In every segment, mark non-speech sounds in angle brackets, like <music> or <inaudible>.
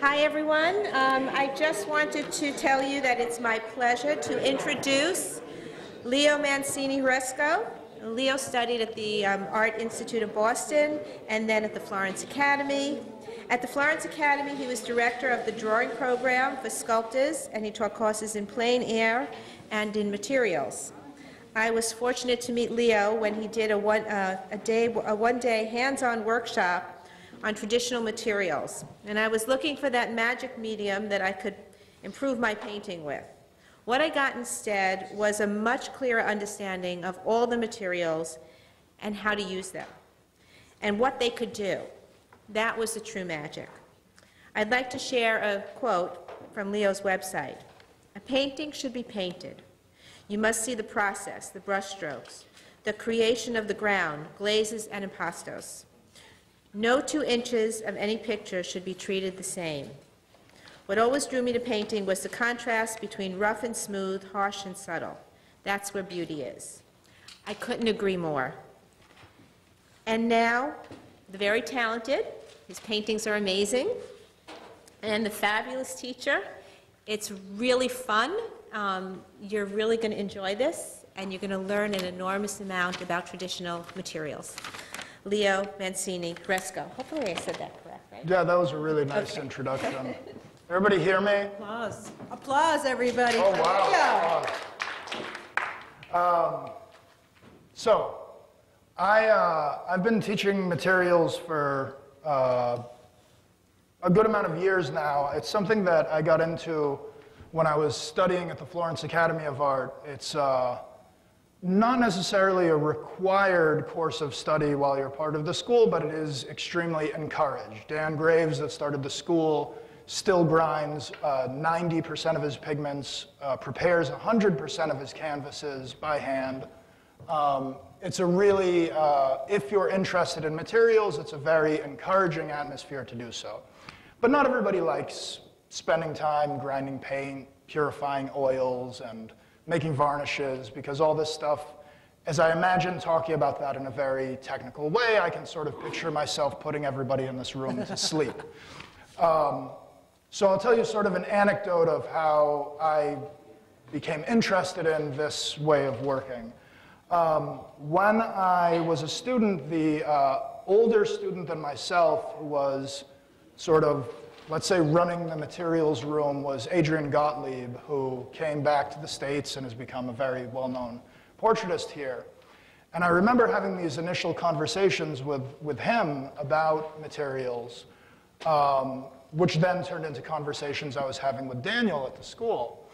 Hi, everyone. Um, I just wanted to tell you that it's my pleasure to introduce Leo Mancini Hresko. Leo studied at the um, Art Institute of Boston and then at the Florence Academy. At the Florence Academy, he was director of the drawing program for sculptors, and he taught courses in plein air and in materials. I was fortunate to meet Leo when he did a one, uh, a day, a one-day hands-on workshop on traditional materials. And I was looking for that magic medium that I could improve my painting with. What I got instead was a much clearer understanding of all the materials and how to use them and what they could do. That was the true magic. I'd like to share a quote from Leo's website. A painting should be painted. You must see the process, the brushstrokes, the creation of the ground, glazes and impastos. No two inches of any picture should be treated the same. What always drew me to painting was the contrast between rough and smooth, harsh and subtle. That's where beauty is. I couldn't agree more. And now, the very talented, his paintings are amazing, and the fabulous teacher. It's really fun. Um, you're really going to enjoy this, and you're going to learn an enormous amount about traditional materials. Leo Mancini Hresko. Hopefully I said that correct, right? Yeah, that was a really nice Okay. introduction. Everybody hear me? Applause. Applause, everybody. Oh, There wow. Um, so, I, uh, I've been teaching materials for uh, a good amount of years now. It's something that I got into when I was studying at the Florence Academy of Art. It's uh, not necessarily a required course of study while you're part of the school, but it is extremely encouraged. Dan Graves, that started the school, still grinds uh, 90% of his pigments, uh, prepares 100% of his canvases by hand. Um, it's a really, uh, if you're interested in materials, it's a very encouraging atmosphere to do so. But not everybody likes spending time grinding paint, purifying oils, and making varnishes, because all this stuff, as I imagine talking about that in a very technical way, I can sort of picture myself putting everybody in this room to sleep. <laughs> Um, so I'll tell you sort of an anecdote of how I became interested in this way of working. Um, when I was a student, the uh, older student than myself who was sort of, let's say, running the materials room was Adrian Gottlieb, who came back to the States and has become a very well-known portraitist here. And I remember having these initial conversations with, with him about materials, um, which then turned into conversations I was having with Daniel at the school.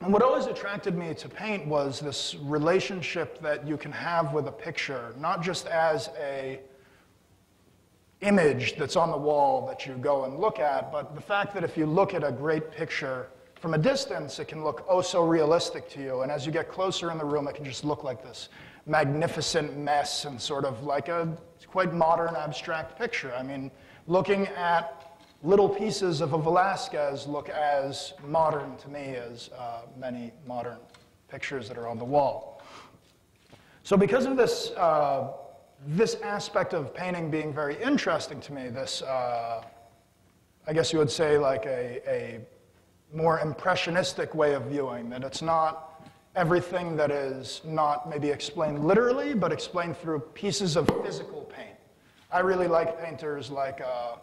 And what always attracted me to paint was this relationship that you can have with a picture, not just as a image that's on the wall that you go and look at, but the fact that if you look at a great picture from a distance, it can look oh so realistic to you. And as you get closer in the room, it can just look like this magnificent mess and sort of like a quite modern abstract picture. I mean, looking at little pieces of a Velasquez look as modern to me as uh, many modern pictures that are on the wall. So because of this, uh, this aspect of painting being very interesting to me, this, uh, I guess you would say like a, a more impressionistic way of viewing, that it's not everything that is not maybe explained literally, but explained through pieces of physical paint. I really like painters like uh,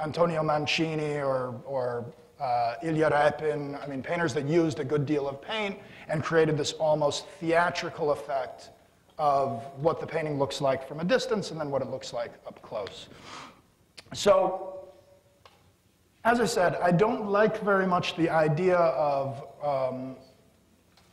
Antonio Mancini or, or uh, Ilya Repin, I mean, painters that used a good deal of paint and created this almost theatrical effect of what the painting looks like from a distance and then what it looks like up close. So, as I said, I don't like very much the idea of um,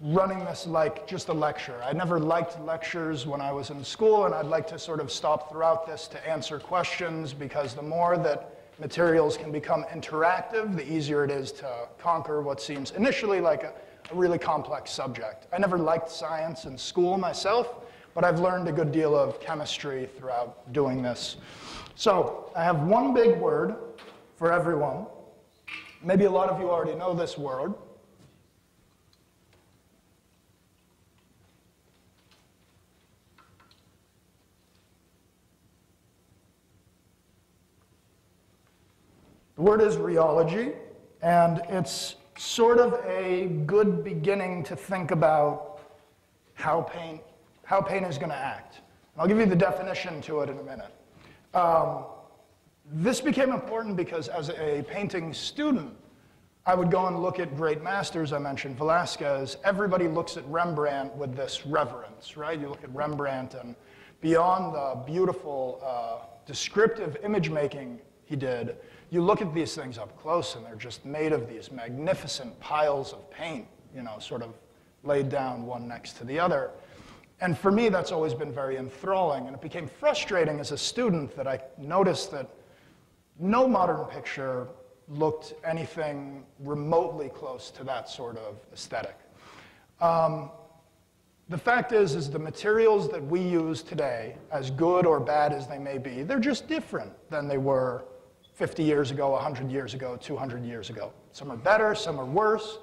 running this like just a lecture. I never liked lectures when I was in school, and I'd like to sort of stop throughout this to answer questions because the more that materials can become interactive, the easier it is to conquer what seems initially like a, a really complex subject. I never liked science in school myself, but I've learned a good deal of chemistry throughout doing this. So I have one big word for everyone. Maybe a lot of you already know this word. The word is rheology, and it's sort of a good beginning to think about how paint, how paint is going to act. I'll give you the definition to it in a minute. Um, this became important because as a painting student, I would go and look at great masters. I mentioned Velasquez. Everybody looks at Rembrandt with this reverence, right? You look at Rembrandt, and beyond the beautiful uh, descriptive image making he did, you look at these things up close, and they're just made of these magnificent piles of paint, you know, sort of laid down one next to the other. And for me, that's always been very enthralling. And it became frustrating as a student that I noticed that no modern picture looked anything remotely close to that sort of aesthetic. Um, the fact is, is the materials that we use today, as good or bad as they may be, they're just different than they were 50 years ago, 100 years ago, 200 years ago. Some are better, some are worse.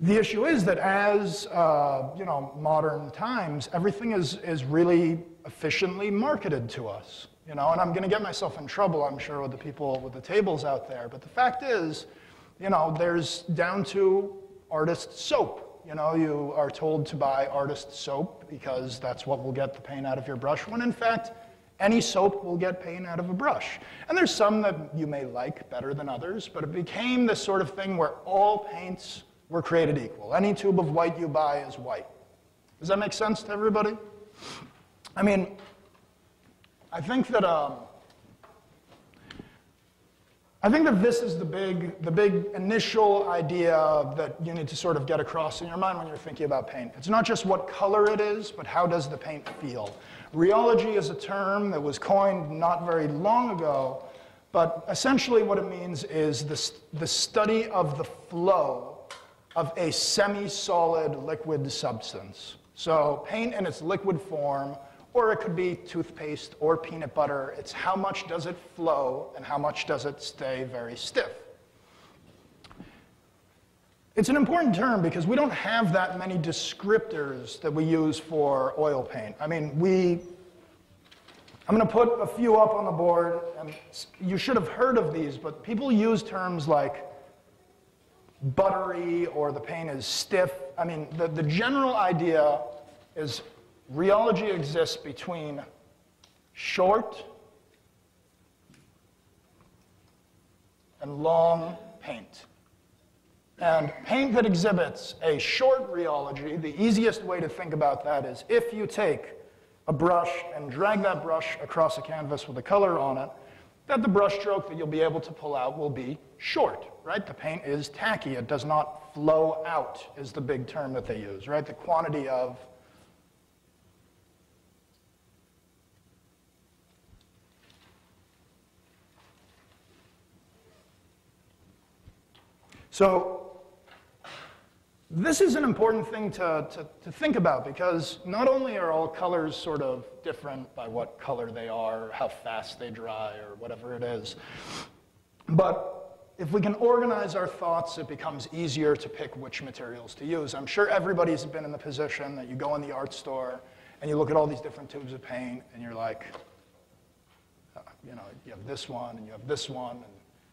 The issue is that as uh, you know, modern times, everything is, is really efficiently marketed to us. You know, and I'm going to get myself in trouble, I'm sure, with the people with the tables out there. But the fact is, you know, there's down to artist soap. You know, you are told to buy artist soap because that's what will get the paint out of your brush, when in fact, any soap will get paint out of a brush. And there's some that you may like better than others, but it became this sort of thing where all paints were created equal. Any tube of white you buy is white. Does that make sense to everybody? I mean, I think that um, I think that this is the big, the big initial idea that you need to sort of get across in your mind when you're thinking about paint. It's not just what color it is, but how does the paint feel. Rheology is a term that was coined not very long ago, but essentially what it means is the, the study of the flow of a semi-solid liquid substance. So paint in its liquid form or it could be toothpaste or peanut butter. It's how much does it flow and how much does it stay very stiff. It's an important term because we don't have that many descriptors that we use for oil paint. I mean, we, I'm going to put a few up on the board, and you should have heard of these, but people use terms like buttery or the paint is stiff. I mean, the, the general idea is Rheology exists between short and long paint. And paint that exhibits a short rheology, the easiest way to think about that is if you take a brush and drag that brush across a canvas with a color on it, that the brushstroke that you'll be able to pull out will be short, right? The paint is tacky. It does not flow out is the big term that they use, right? The quantity of So this is an important thing to, to, to, think about because not only are all colors sort of different by what color they are, how fast they dry, or whatever it is, but if we can organize our thoughts, it becomes easier to pick which materials to use. I'm sure everybody's been in the position that you go in the art store and you look at all these different tubes of paint and you're like, uh, you know, you have this one and you have this one, and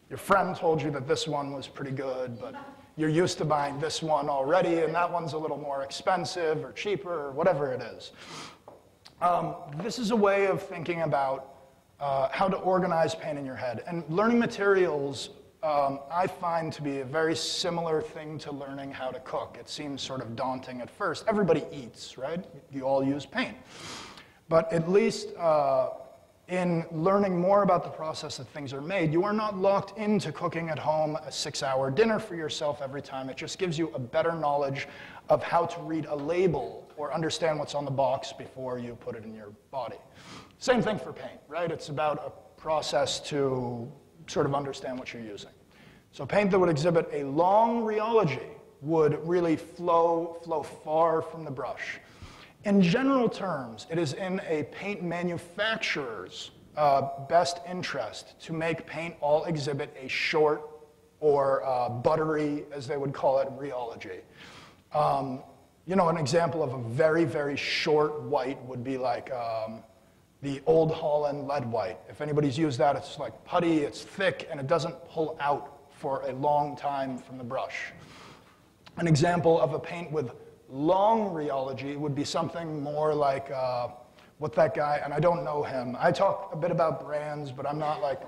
your friend told you that this one was pretty good, but you're used to buying this one already, and that one's a little more expensive or cheaper or whatever it is. Um, this is a way of thinking about uh, how to organize pain in your head. And learning materials, um, I find to be a very similar thing to learning how to cook. It seems sort of daunting at first. Everybody eats, right? You all use paint. But at least uh, in learning more about the process that things are made. You are not locked into cooking at home a six hour dinner for yourself every time. It just gives you a better knowledge of how to read a label or understand what's on the box before you put it in your body. Same thing for paint, right? It's about a process to sort of understand what you're using. So paint that would exhibit a long rheology would really flow, flow far from the brush. In general terms, it is in a paint manufacturer's uh, best interest to make paint all exhibit a short or uh, buttery, as they would call it, rheology. Um, you know, an example of a very, very short white would be like um, the Old Holland lead white. If anybody's used that, it's like putty, it's thick, and it doesn't pull out for a long time from the brush. An example of a paint with long rheology would be something more like uh, what that guy, and I don't know him. I talk a bit about brands, but I'm not like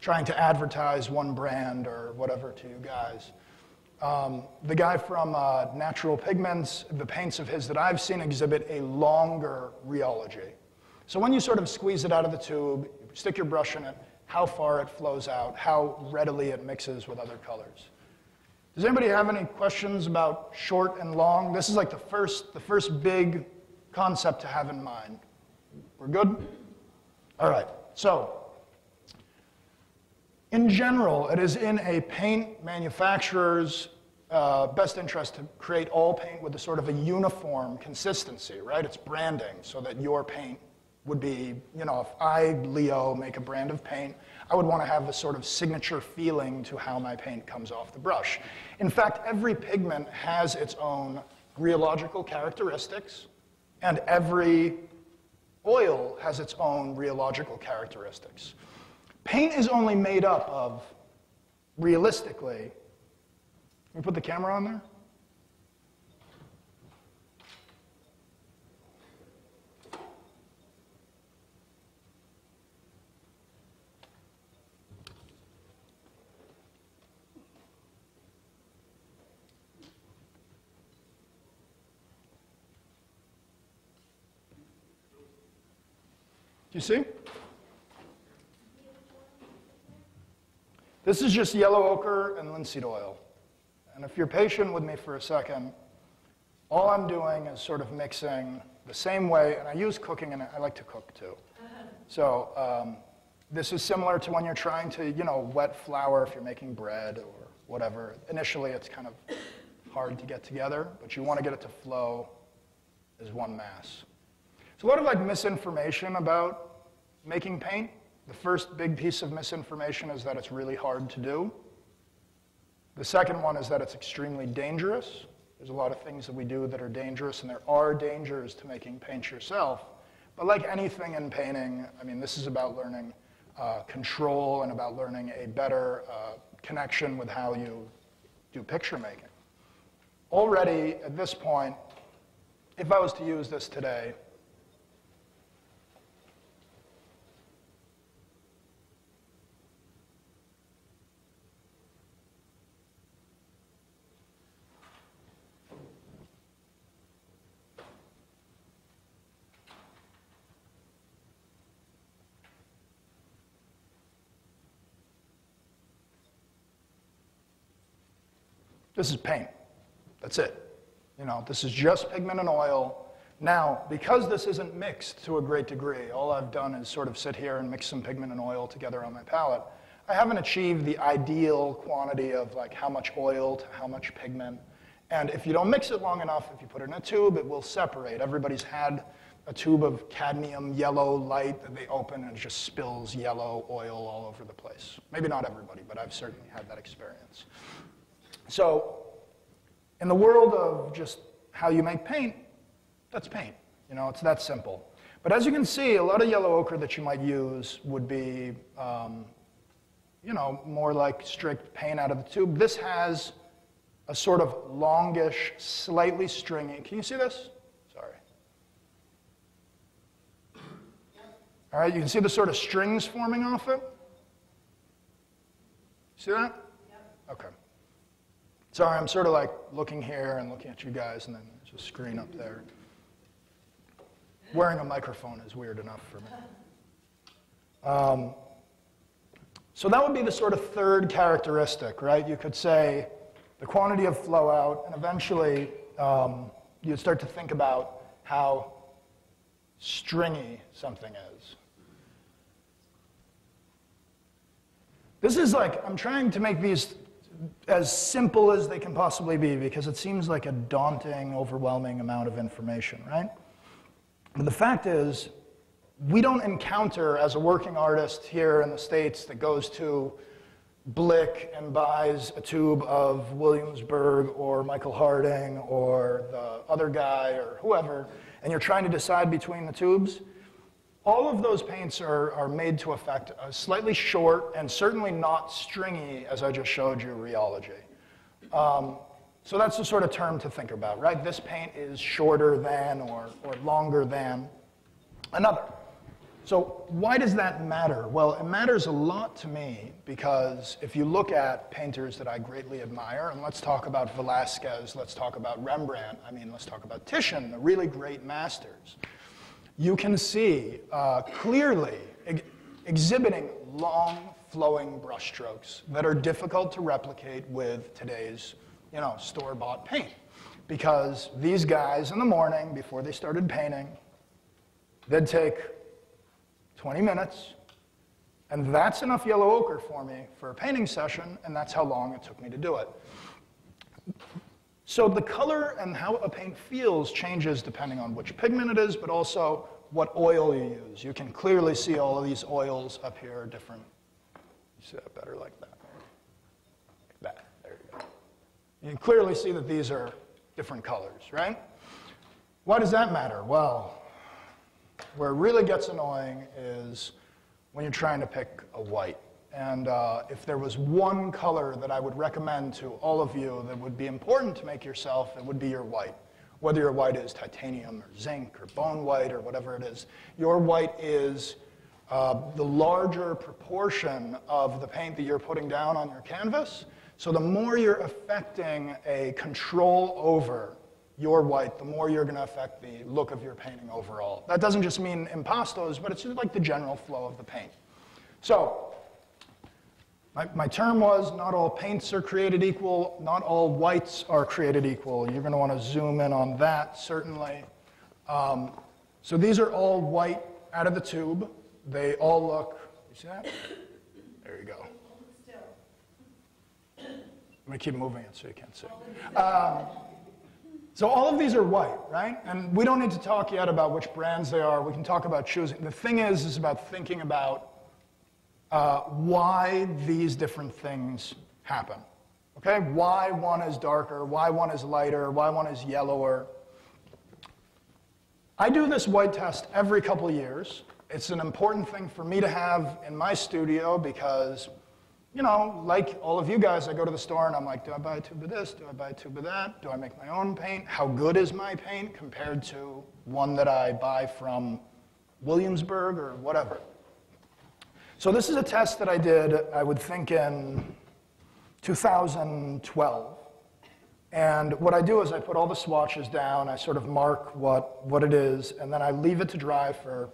trying to advertise one brand or whatever to you guys. Um, the guy from uh, Natural Pigments, the paints of his that I've seen exhibit a longer rheology. So when you sort of squeeze it out of the tube, stick your brush in it, how far it flows out, how readily it mixes with other colors. Does anybody have any questions about short and long? This is like the first, the first big concept to have in mind. We're good? All right, so in general, it is in a paint manufacturer's uh, best interest to create all paint with a sort of a uniform consistency, right? It's branding so that your paint would be, you know, if I, Leo, make a brand of paint, I would want to have this sort of signature feeling to how my paint comes off the brush. In fact, every pigment has its own rheological characteristics, and every oil has its own rheological characteristics. Paint is only made up of, realistically, we put the camera on there? Do you see? This is just yellow ochre and linseed oil. And if you're patient with me for a second, all I'm doing is sort of mixing the same way, and I use cooking, and I like to cook too. <laughs> So um, this is similar to when you're trying to, you know, wet flour if you're making bread or whatever. Initially, it's kind of hard to get together, but you want to get it to flow as one mass. So a lot of like misinformation about making paint. The first big piece of misinformation is that it's really hard to do. The second one is that it's extremely dangerous. There's a lot of things that we do that are dangerous, and there are dangers to making paint yourself. But like anything in painting, I mean, this is about learning uh, control and about learning a better uh, connection with how you do picture making. Already at this point, if I was to use this today, This is paint. That's it. You know, this is just pigment and oil. Now, because this isn't mixed to a great degree, all I've done is sort of sit here and mix some pigment and oil together on my palette. I haven't achieved the ideal quantity of like how much oil to how much pigment. And if you don't mix it long enough, if you put it in a tube, it will separate. Everybody's had a tube of cadmium yellow light that they open and it just spills yellow oil all over the place. Maybe not everybody, but I've certainly had that experience. So, in the world of just how you make paint, that's paint. You know, it's that simple. But as you can see, a lot of yellow ochre that you might use would be, um, you know, more like strict paint out of the tube. This has a sort of longish, slightly stringy. Can you see this? Sorry. All right, you can see the sort of strings forming off it. See that? Yep. Okay. Sorry, I'm sort of like looking here and looking at you guys, and then there's a screen up there. Wearing a microphone is weird enough for me. Um, so that would be the sort of third characteristic, right? You could say the quantity of flow out, and eventually um, you'd start to think about how stringy something is. This is like, I'm trying to make these as simple as they can possibly be because it seems like a daunting, overwhelming amount of information, right? But the fact is, we don't encounter as a working artist here in the States that goes to Blick and buys a tube of Williamsburg or Michael Harding or the other guy or whoever, and you're trying to decide between the tubes. All of those paints are, are made to affect a slightly short and certainly not stringy, as I just showed you, rheology. Um, so that's the sort of term to think about, right? This paint is shorter than or, or longer than another. So why does that matter? Well, it matters a lot to me because if you look at painters that I greatly admire, and let's talk about Velasquez, let's talk about Rembrandt, I mean, let's talk about Titian, the really great masters, you can see uh, clearly ex exhibiting long flowing brushstrokes that are difficult to replicate with today's you know, store-bought paint. Because these guys in the morning, before they started painting, they'd take 20 minutes, and that's enough yellow ochre for me for a painting session, and that's how long it took me to do it. So the color and how a paint feels changes depending on which pigment it is, but also what oil you use. You can clearly see all of these oils up here are different. You see that better like that. Like that. There you go. You can clearly see that these are different colors, right? Why does that matter? Well, where it really gets annoying is when you're trying to pick a white. And uh, if there was one color that I would recommend to all of you that would be important to make yourself, it would be your white. Whether your white is titanium or zinc or bone white or whatever it is, your white is uh, the larger proportion of the paint that you're putting down on your canvas. So the more you're affecting a control over your white, the more you're going to affect the look of your painting overall. That doesn't just mean impastos, but it's just like the general flow of the paint. So, my, my term was not all paints are created equal, not all whites are created equal. You're going to want to zoom in on that, certainly. Um, so these are all white out of the tube. They all look, you see that? There you go. Going to keep moving it so you can't see. Um, so all of these are white, right? And we don't need to talk yet about which brands they are. We can talk about choosing. The thing is, is about thinking about uh, why these different things happen. Okay? Why one is darker, why one is lighter, why one is yellower. I do this white test every couple years. It's an important thing for me to have in my studio because you know, like all of you guys, I go to the store and I'm like, do I buy a tube of this? Do I buy a tube of that? Do I make my own paint? How good is my paint compared to one that I buy from Williamsburg or whatever? So this is a test that I did, I would think in 2012. And what I do is I put all the swatches down, I sort of mark what, what it is, and then I leave it to dry for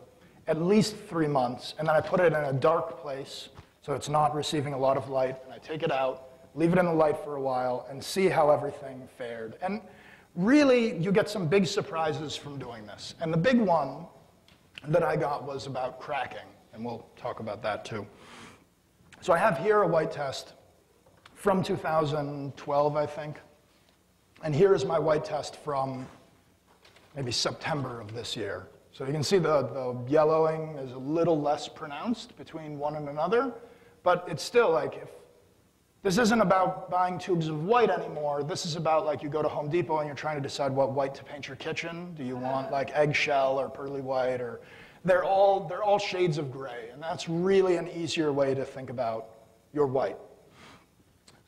at least three months. And then I put it in a dark place so it's not receiving a lot of light. And I take it out, leave it in the light for a while, and see how everything fared. And really, you get some big surprises from doing this. And the big one that I got was about cracking, and we'll talk about that too. So I have here a white test from 2012, I think. And here is my white test from maybe September of this year. So you can see the, the yellowing is a little less pronounced between one and another. But it's still like, if this isn't about buying tubes of white anymore. This is about like you go to Home Depot and you're trying to decide what white to paint your kitchen. Do you want like eggshell or pearly white or they're all they're all shades of gray, and that's really an easier way to think about your white.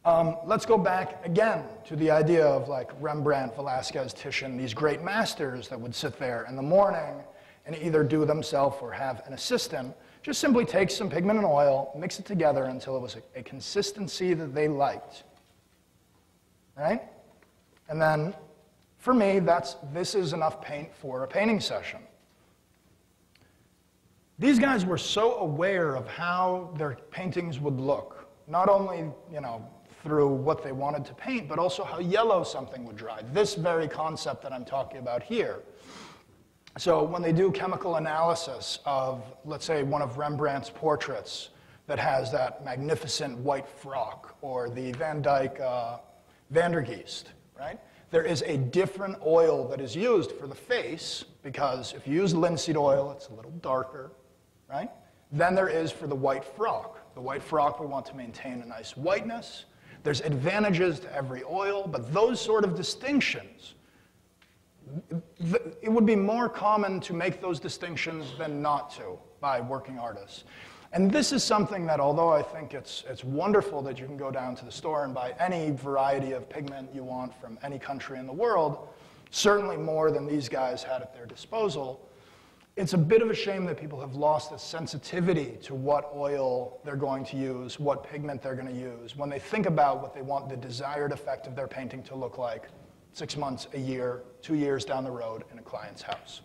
Um, let's go back again to the idea of like Rembrandt, Velasquez, Titian, these great masters that would sit there in the morning and either do themselves or have an assistant just simply take some pigment and oil, mix it together until it was a, a consistency that they liked. Right? And then, for me, that's, this is enough paint for a painting session. These guys were so aware of how their paintings would look, not only, you know, through what they wanted to paint, but also how yellow something would dry. This very concept that I'm talking about here. So when they do chemical analysis of, let's say, one of Rembrandt's portraits that has that magnificent white frock, or the Van Dyck uh, van der Geest, right? There is a different oil that is used for the face, because if you use linseed oil, it's a little darker, right? Than there is for the white frock. The white frock, we want to maintain a nice whiteness. There's advantages to every oil, but those sort of distinctions, it would be more common to make those distinctions than not to by working artists. And this is something that, although I think it's, it's wonderful that you can go down to the store and buy any variety of pigment you want from any country in the world, certainly more than these guys had at their disposal, it's a bit of a shame that people have lost the sensitivity to what oil they're going to use, what pigment they're going to use, when they think about what they want the desired effect of their painting to look like six months, a year, two years down the road in a client's house.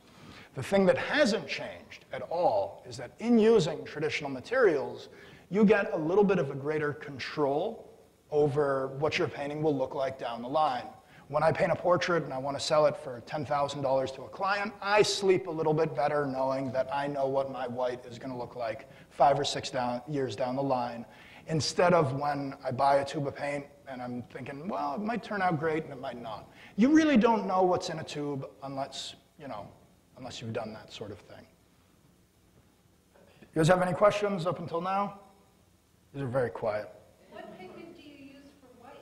The thing that hasn't changed at all is that in using traditional materials, you get a little bit of a greater control over what your painting will look like down the line. When I paint a portrait and I want to sell it for $10,000 to a client, I sleep a little bit better knowing that I know what my white is going to look like five or six down, years down the line, instead of when I buy a tube of paint and I'm thinking, well, it might turn out great and it might not. You really don't know what's in a tube unless, you know, unless you've done that sort of thing. You guys have any questions up until now? These are very quiet. What pigment do you use for white?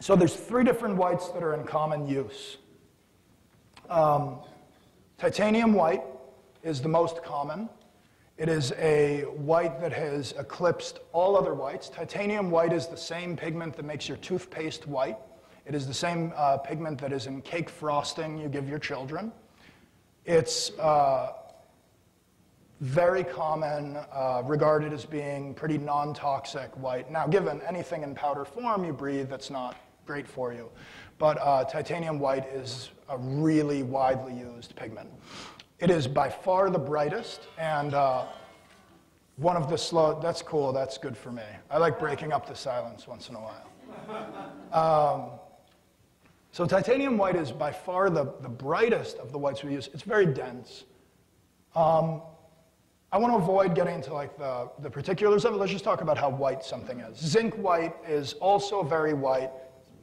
So there's three different whites that are in common use. Um, titanium white is the most common. It is a white that has eclipsed all other whites. Titanium white is the same pigment that makes your toothpaste white. It is the same uh, pigment that is in cake frosting you give your children. It's uh, very common, uh, regarded as being pretty non-toxic white. Now, given anything in powder form you breathe, that's not great for you. But uh, titanium white is a really widely used pigment. It is by far the brightest, and uh, one of the slow, that's cool, that's good for me. I like breaking up the silence once in a while. <laughs> Um, so titanium white is by far the, the brightest of the whites we use. It's very dense. Um, I want to avoid getting into like the, the particulars of it. Let's just talk about how white something is. Zinc white is also very white,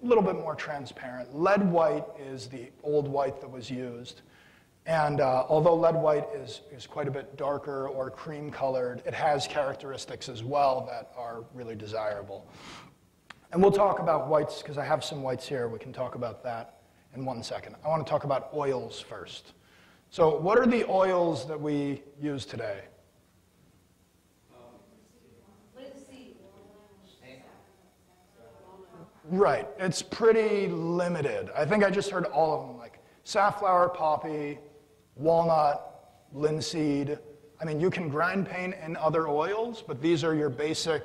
a little bit more transparent. Lead white is the old white that was used. And uh, although lead white is, is quite a bit darker or cream colored, it has characteristics as well that are really desirable. And we'll talk about whites, because I have some whites here. We can talk about that in one second. I want to talk about oils first. So what are the oils that we use today? Right, it's pretty limited. I think I just heard all of them, like safflower, poppy, walnut, linseed. I mean, you can grind paint in other oils, but these are your basic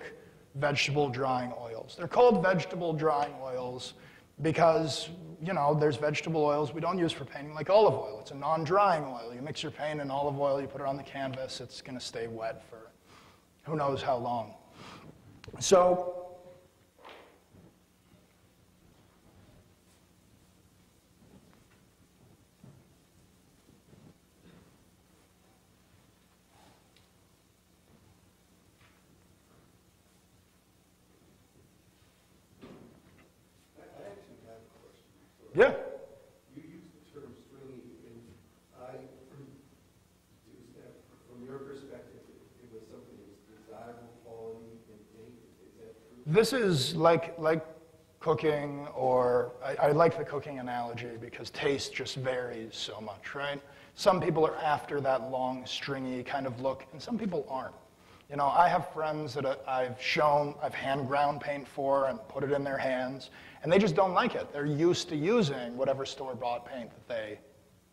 vegetable drying oils. They're called vegetable drying oils because, you know, there's vegetable oils we don't use for painting, like olive oil. It's a non-drying oil. You mix your paint in olive oil, you put it on the canvas, it's going to stay wet for who knows how long. So Yeah. You used the term stringy, and I deduced that from your perspective, it was something that was desirable quality paint. Is that true? This is like, like cooking, or I, I like the cooking analogy because taste just varies so much, right? Some people are after that long, stringy kind of look, and some people aren't. You know, I have friends that I've shown, I've hand ground paint for and put it in their hands, and they just don't like it. They're used to using whatever store bought paint that they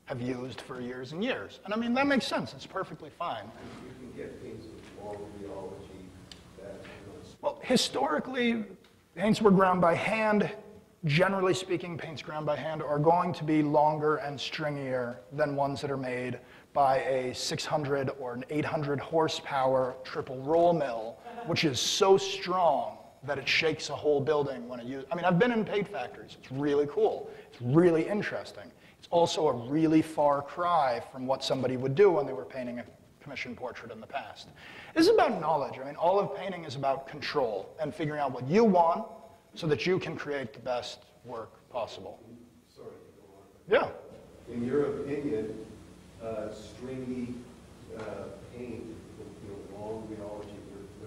have used for years and years. And I mean, that makes sense. It's perfectly fine. You can get paints with long rheology that, you know, Well, historically, paints were ground by hand. Generally speaking, paints ground by hand are going to be longer and stringier than ones that are made by a 600 or an 800 horsepower triple roll mill, which is so strong that it shakes a whole building when it uses. I mean, I've been in paint factories. It's really cool. It's really interesting. It's also a really far cry from what somebody would do when they were painting a commission portrait in the past. This is about knowledge. I mean, all of painting is about control and figuring out what you want so that you can create the best work possible. sorry to go on. Yeah. In your opinion, uh, stringy uh, paint, you know, long was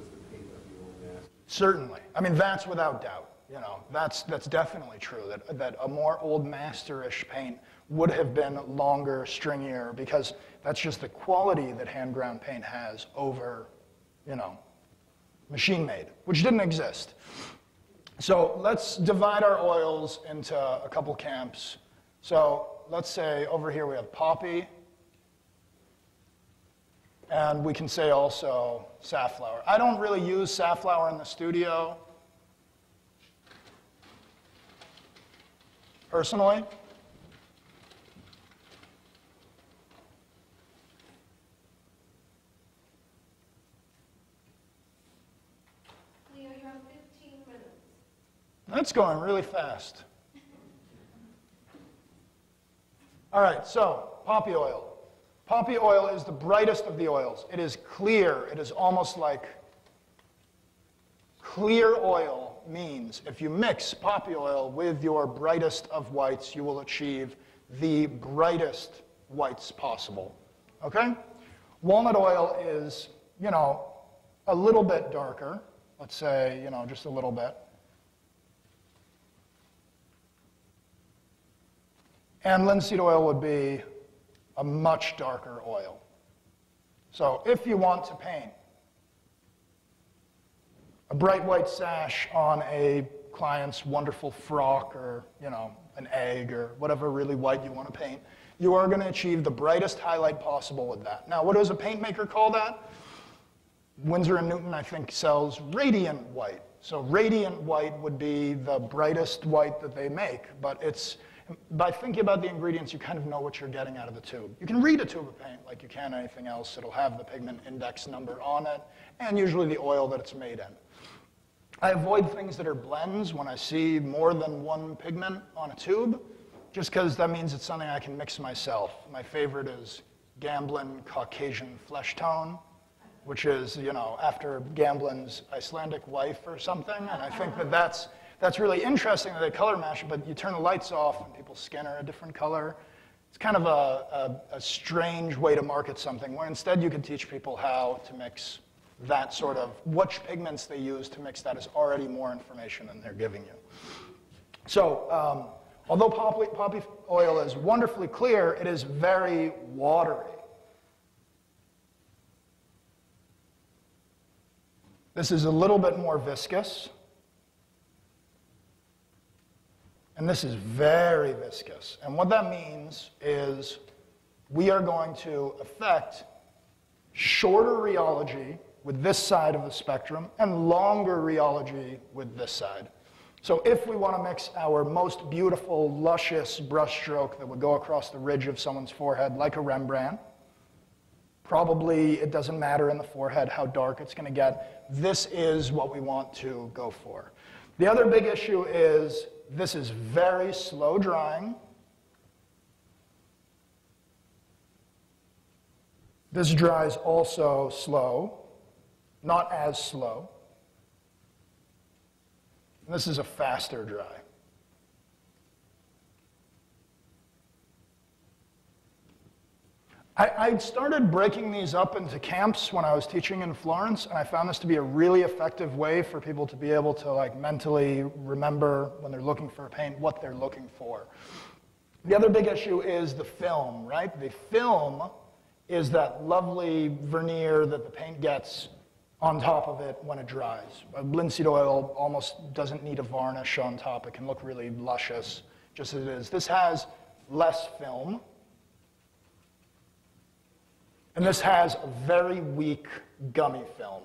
the paint of the old. Certainly. I mean, that's without doubt. You know, that's, that's definitely true, that, that a more old masterish paint would have been longer, stringier, because that's just the quality that hand ground paint has over, you know, machine made, which didn't exist. So let's divide our oils into a couple camps. So let's say over here we have poppy, and we can say also safflower. I don't really use safflower in the studio personally. Leo, you have 15 minutes. That's going really fast. All right, so poppy oil. Poppy oil is the brightest of the oils. It is clear. It is almost like clear oil means if you mix poppy oil with your brightest of whites, you will achieve the brightest whites possible. Okay? Walnut oil is, you know, a little bit darker. Let's say, you know, just a little bit. And linseed oil would be a much darker oil. So if you want to paint a bright white sash on a client's wonderful frock or, you know, an egg or whatever really white you want to paint, you are going to achieve the brightest highlight possible with that. Now, what does a paint maker call that? Winsor and Newton, I think, sells radiant white. So radiant white would be the brightest white that they make, but it's by thinking about the ingredients, you kind of know what you're getting out of the tube. You can read a tube of paint like you can anything else. It'll have the pigment index number on it, and usually the oil that it's made in. I avoid things that are blends when I see more than one pigment on a tube, just because that means it's something I can mix myself. My favorite is Gamblin Caucasian Flesh Tone, which is, you know, after Gamblin's Icelandic wife or something, and I think that that's that's really interesting that they color match, but you turn the lights off and people's skin are a different color. It's kind of a, a, a, strange way to market something, where instead you could teach people how to mix that sort of, which pigments they use to mix that is already more information than they're giving you. So, um, although poppy, poppy oil is wonderfully clear, it is very watery. This is a little bit more viscous. And this is very viscous. And what that means is we are going to affect shorter rheology with this side of the spectrum and longer rheology with this side. So if we want to mix our most beautiful, luscious brushstroke that would go across the ridge of someone's forehead like a Rembrandt, probably it doesn't matter in the forehead how dark it's going to get. This is what we want to go for. The other big issue is this is very slow drying. This dries also slow, not as slow. And this is a faster dry. I, started breaking these up into camps when I was teaching in Florence, and I found this to be a really effective way for people to be able to like mentally remember when they're looking for a paint what they're looking for. The other big issue is the film, right? The film is that lovely veneer that the paint gets on top of it when it dries. Uh, linseed oil almost doesn't need a varnish on top. It can look really luscious just as it is. This has less film, and this has a very weak gummy film.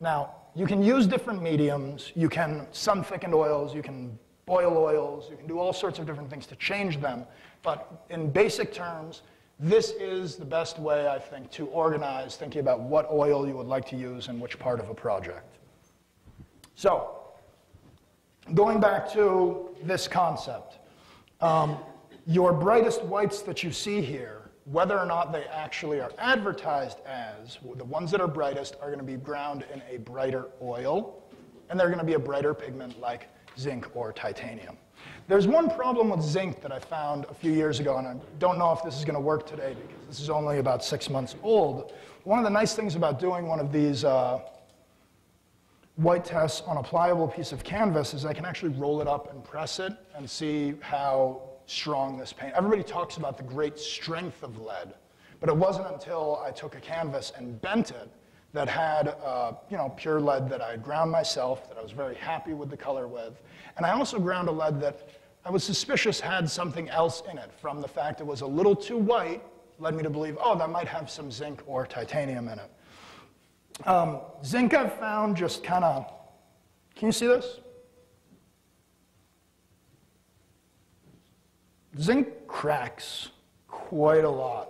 Now, you can use different mediums. You can sun thickened oils, you can boil oils, you can do all sorts of different things to change them. But in basic terms, this is the best way, I think, to organize thinking about what oil you would like to use in which part of a project. So, going back to this concept. Um, your brightest whites that you see here, whether or not they actually are advertised as, the ones that are brightest are going to be ground in a brighter oil, and they're going to be a brighter pigment like zinc or titanium. There's one problem with zinc that I found a few years ago, and I don't know if this is going to work today because this is only about six months old. One of the nice things about doing one of these uh, white tests on a pliable piece of canvas is I can actually roll it up and press it and see how strong this paint. Everybody talks about the great strength of lead, but it wasn't until I took a canvas and bent it that had uh, you know pure lead that I had ground myself that I was very happy with the color with, and I also ground a lead that I was suspicious had something else in it from the fact it was a little too white led me to believe oh that might have some zinc or titanium in it. Um, zinc I've found just kind of, can you see this? Zinc cracks quite a lot.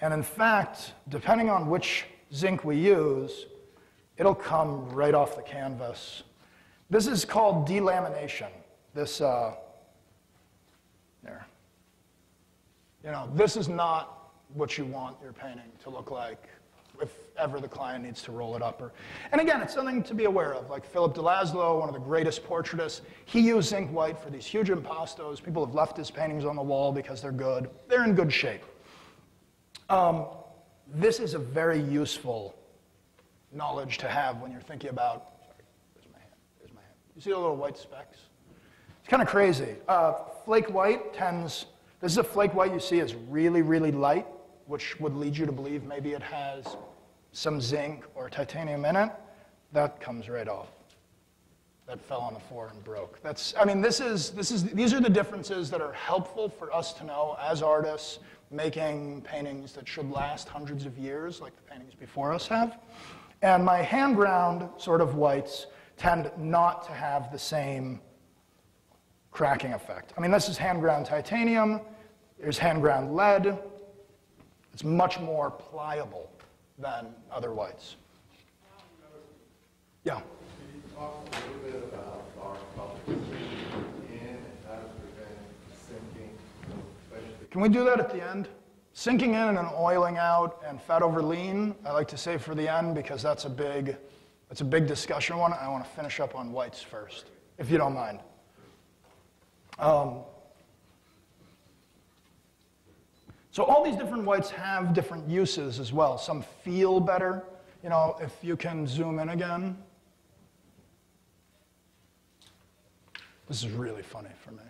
And in fact, depending on which zinc we use, it'll come right off the canvas. This is called delamination. This, uh, there. You know, this is not what you want your painting to look like if ever the client needs to roll it up. Or, and again, it's something to be aware of. Like Philip de Laszlo, one of the greatest portraitists, he used zinc white for these huge impastos. People have left his paintings on the wall because they're good. They're in good shape. Um, this is a very useful knowledge to have when you're thinking about. Sorry, there's my hand. There's my hand. You see the little white specks? It's kind of crazy. Uh, flake white tends. This is a flake white you see is really, really light which would lead you to believe maybe it has some zinc or titanium in it, that comes right off. That fell on the floor and broke. That's, I mean, this is, this is, these are the differences that are helpful for us to know as artists making paintings that should last hundreds of years, like the paintings before us have. And my hand ground sort of whites tend not to have the same cracking effect. I mean, this is hand ground titanium, there's hand ground lead, it's much more pliable than other whites. Yeah. Can you talk a little bit about our public in and how to prevent sinking, especially Can we do that at the end? Sinking in and oiling out and fat over lean, I like to save for the end because that's a big, that's a big discussion one. I want to finish up on whites first, if you don't mind. Um, So all these different whites have different uses as well. Some feel better. You know, if you can zoom in again. This is really funny for me.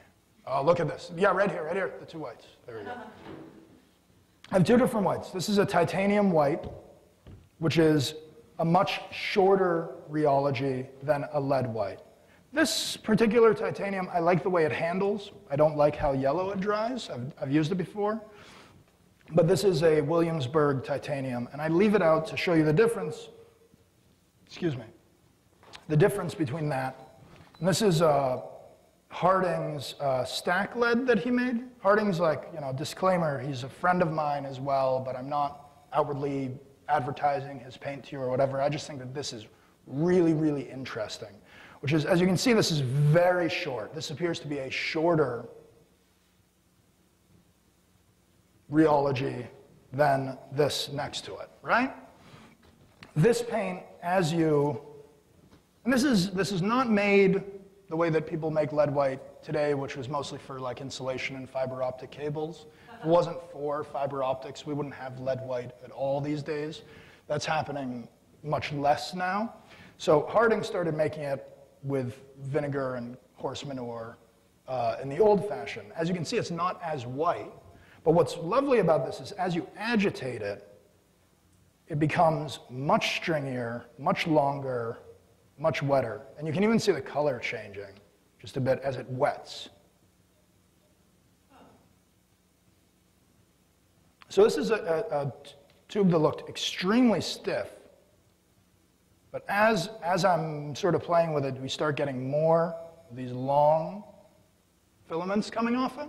Oh, look at this. Yeah, right here, right here, the two whites. There we go. I have two different whites. This is a titanium white, which is a much shorter rheology than a lead white. This particular titanium, I like the way it handles. I don't like how yellow it dries. I've, I've used it before. But this is a Williamsburg titanium, and I leave it out to show you the difference, excuse me, the difference between that. And this is uh, Harding's uh, stack lead that he made. Harding's like, you know, disclaimer, he's a friend of mine as well, but I'm not outwardly advertising his paint to you or whatever. I just think that this is really, really interesting. Which is, as you can see, this is very short. This appears to be a shorter rheology than this next to it, right? This paint, as you, and this is, this is not made the way that people make lead white today, which was mostly for like insulation and fiber optic cables. If it wasn't for fiber optics, we wouldn't have lead white at all these days. That's happening much less now. So Harding started making it with vinegar and horse manure uh, in the old fashion. As you can see, it's not as white, but what's lovely about this is as you agitate it, it becomes much stringier, much longer, much wetter. And you can even see the color changing just a bit as it wets. So this is a, a, a tube that looked extremely stiff. But as, as I'm sort of playing with it, we start getting more of these long filaments coming off it.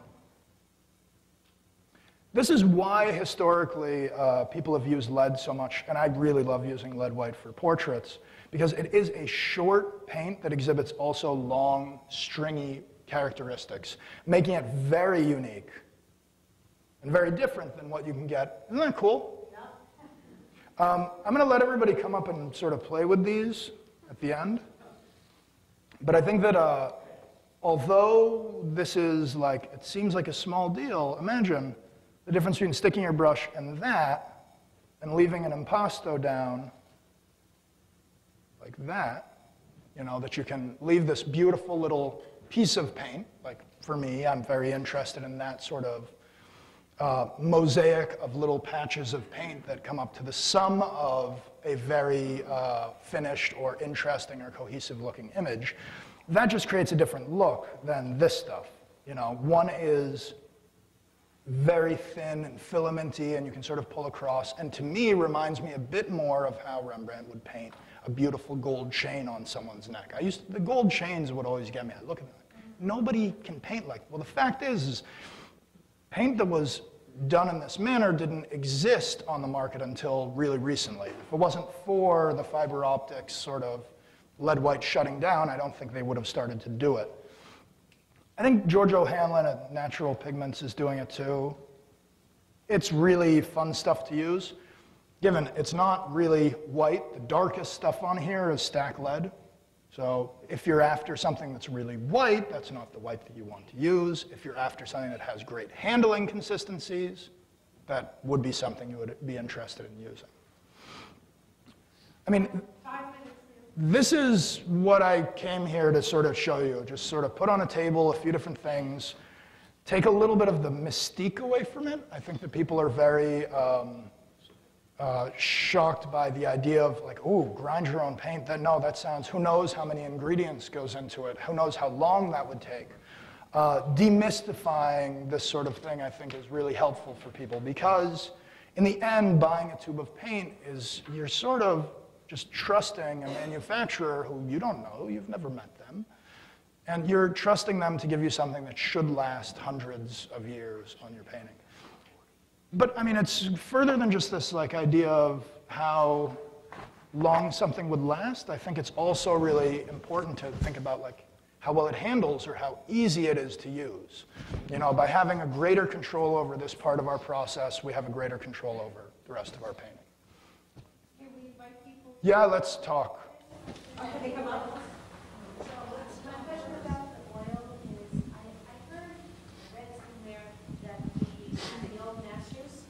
This is why historically uh, people have used lead so much, and I really love using lead white for portraits, because it is a short paint that exhibits also long, stringy characteristics, making it very unique and very different than what you can get. Isn't that cool? Um, I'm going to let everybody come up and sort of play with these at the end. But I think that uh, although this is like, it seems like a small deal, imagine the difference between sticking your brush and that and leaving an impasto down like that You know, that you can leave this beautiful little piece of paint. Like for me, I'm very interested in that sort of uh, mosaic of little patches of paint that come up to the sum of a very uh, finished or interesting or cohesive looking image. That just creates a different look than this stuff. You know, one is very thin and filamenty, and you can sort of pull across. And to me, reminds me a bit more of how Rembrandt would paint a beautiful gold chain on someone's neck. I used the gold chains would always get me. I look at them. Nobody can paint like. Well, the fact is, is paint that was done in this manner didn't exist on the market until really recently. If it wasn't for the fiber optics sort of lead white shutting down, I don't think they would have started to do it. I think George O'Hanlon at Natural Pigments is doing it too. It's really fun stuff to use. Given it's not really white, the darkest stuff on here is stack lead. So if you're after something that's really white, that's not the white that you want to use. If you're after something that has great handling consistencies, that would be something you would be interested in using. I mean, this is what I came here to sort of show you. Just sort of put on a table a few different things, take a little bit of the mystique away from it. I think that people are very um, uh, shocked by the idea of like, oh, grind your own paint. That no, that sounds. Who knows how many ingredients goes into it? Who knows how long that would take? Uh, demystifying this sort of thing, I think, is really helpful for people because, in the end, buying a tube of paint is you're sort of just trusting a manufacturer who you don't know, you've never met them, and you're trusting them to give you something that should last hundreds of years on your painting. But I mean, it's further than just this like idea of how long something would last. I think it's also really important to think about like how well it handles or how easy it is to use. You know, by having a greater control over this part of our process, we have a greater control over the rest of our painting. Can we invite people? Yeah, let's talk. Okay, come up. So, my question about the oil is, I, I heard, read somewhere that the, the old masters,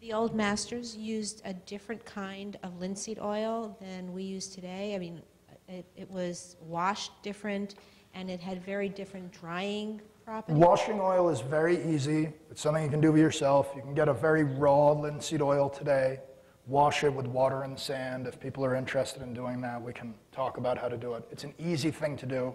The old masters used a different kind of linseed oil than we use today. I mean, it, it was washed different, and it had very different drying properties. Washing oil is very easy. It's something you can do for yourself. You can get a very raw linseed oil today, wash it with water and sand. If people are interested in doing that, we can talk about how to do it. It's an easy thing to do.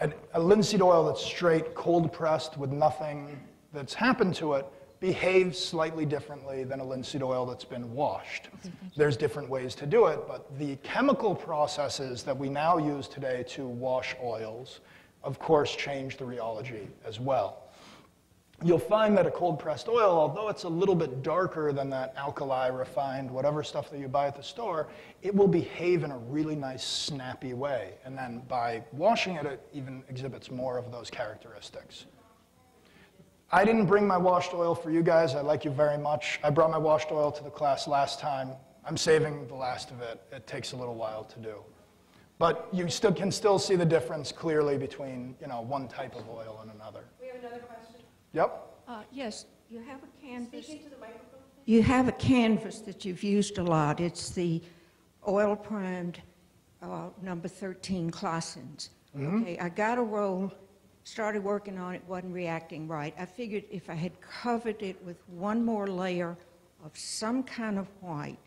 And a linseed oil that's straight cold pressed with nothing that's happened to it behaves slightly differently than a linseed oil that's been washed. There's different ways to do it, but the chemical processes that we now use today to wash oils, of course, change the rheology as well. You'll find that a cold pressed oil, although it's a little bit darker than that alkali, refined, whatever stuff that you buy at the store, it will behave in a really nice, snappy way. And then by washing it, it even exhibits more of those characteristics. I didn't bring my washed oil for you guys. I like you very much. I brought my washed oil to the class last time. I'm saving the last of it. It takes a little while to do. But you still can still see the difference clearly between, you know, one type of oil and another. We have another question. Yep. Uh, Yes, you have a canvas. Speaking to the microphone. You have a canvas that you've used a lot. It's the oil-primed uh, number 13 Claessens. Okay, I got a roll, started working on it, wasn't reacting right. I figured if I had covered it with one more layer of some kind of white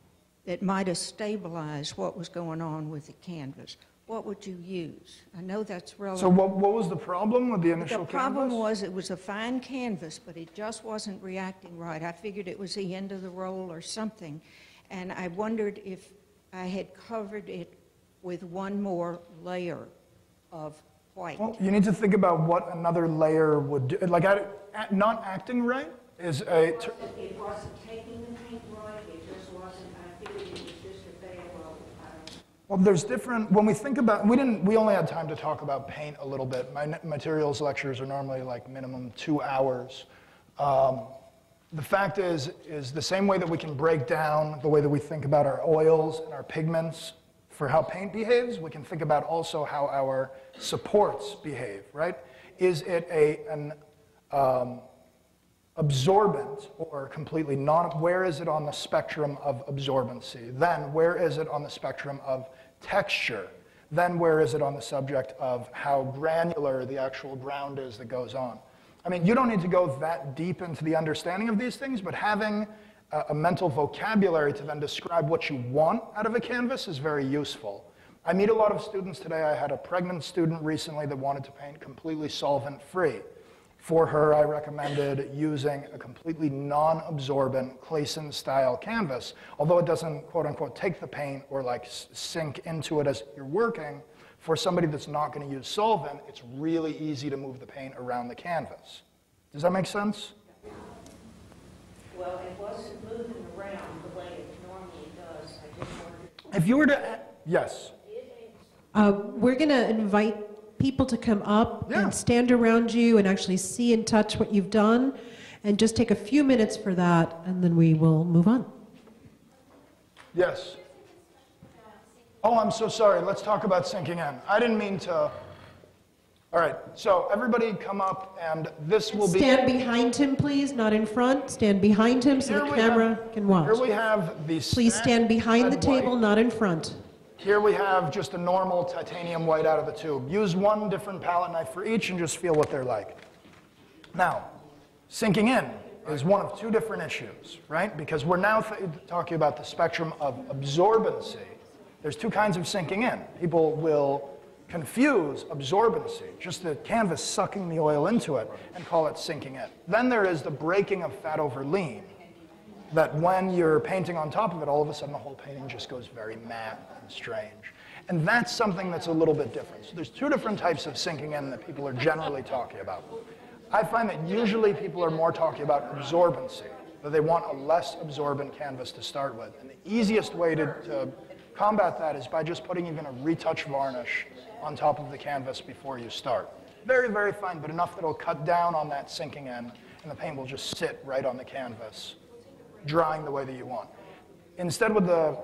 that might have stabilized what was going on with the canvas, what would you use? I know that's relevant. So what, what was the problem with the initial canvas? The problem was it was a fine canvas, but it just wasn't reacting right. I figured it was the end of the roll or something, and I wondered if I had covered it with one more layer of white. Well, you need to think about what another layer would do. Like, I- not acting right is a. ter- It wasn't taking the paint right, it just wasn't, I figured it was just a bad roll. I don't- Well, there's different, when we think about, we didn't, we only had time to talk about paint a little bit. My materials lectures are normally like minimum two hours. Um, the fact is, is the same way that we can break down the way that we think about our oils and our pigments for how paint behaves, we can think about also how our supports behave, right? Is it a, an um, absorbent or completely non, where is it on the spectrum of absorbency? Then where is it on the spectrum of texture? then where is it on the subject of how granular the actual ground is that goes on? I mean, you don't need to go that deep into the understanding of these things, but having a, a mental vocabulary to then describe what you want out of a canvas is very useful. I meet a lot of students today. I had a pregnant student recently that wanted to paint completely solvent-free. For her, I recommended using a completely non-absorbent Claessens style canvas. Although it doesn't quote unquote take the paint or like sink into it as you're working, for somebody that's not going to use solvent, it's really easy to move the paint around the canvas. Does that make sense? Well, it wasn't moving around the way it normally does. I just wondered. If you were to, yes. Uh, We're going to invite people to come up Yeah. and stand around you and actually see and touch what you've done, and just take a few minutes for that, and then we will move on. Yes. Oh, I'm so sorry. Let's talk about sinking in. I didn't mean to. All right, so everybody come up, and this will be. Stand behind him, please, not in front. Stand behind him so Here the camera have- can watch. Here we have the. Please stand behind the red white. table, not in front. Here we have just a normal titanium white out of the tube. Use one different palette knife for each and just feel what they're like. Now, sinking in is one of two different issues, right? Because we're now talking about the spectrum of absorbency. There's two kinds of sinking in. People will confuse absorbency, just the canvas sucking the oil into it, and call it sinking in. Then there is the breaking of fat over lean, that when you're painting on top of it, all of a sudden the whole painting just goes very matte and strange. And that's something that's a little bit different. So there's two different types of sinking in that people are generally talking about. I find that usually people are more talking about absorbency, that they want a less absorbent canvas to start with. And the easiest way to, to combat that is by just putting even a retouch varnish on top of the canvas before you start. Very, very fine, but enough that it'll cut down on that sinking in, and the paint will just sit right on the canvas drying the way that you want. Instead, with the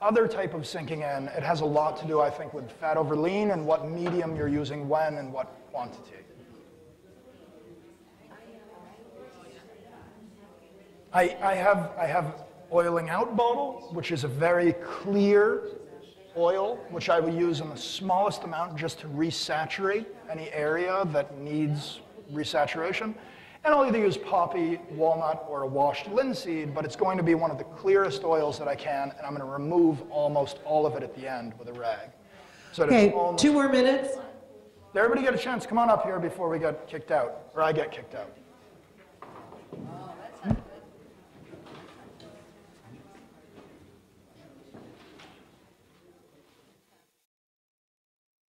other type of sinking in, it has a lot to do, I think, with fat over lean and what medium you're using when and what quantity. I, I, have, I have oiling out bottle, which is a very clear oil, which I will use in the smallest amount just to resaturate any area that needs resaturation. And I'll either use poppy, walnut, or a washed linseed, but it's going to be one of the clearest oils that I can, and I'm going to remove almost all of it at the end with a rag. So Okay, two more minutes. Did everybody get a chance? Come on up here before we get kicked out, or I get kicked out.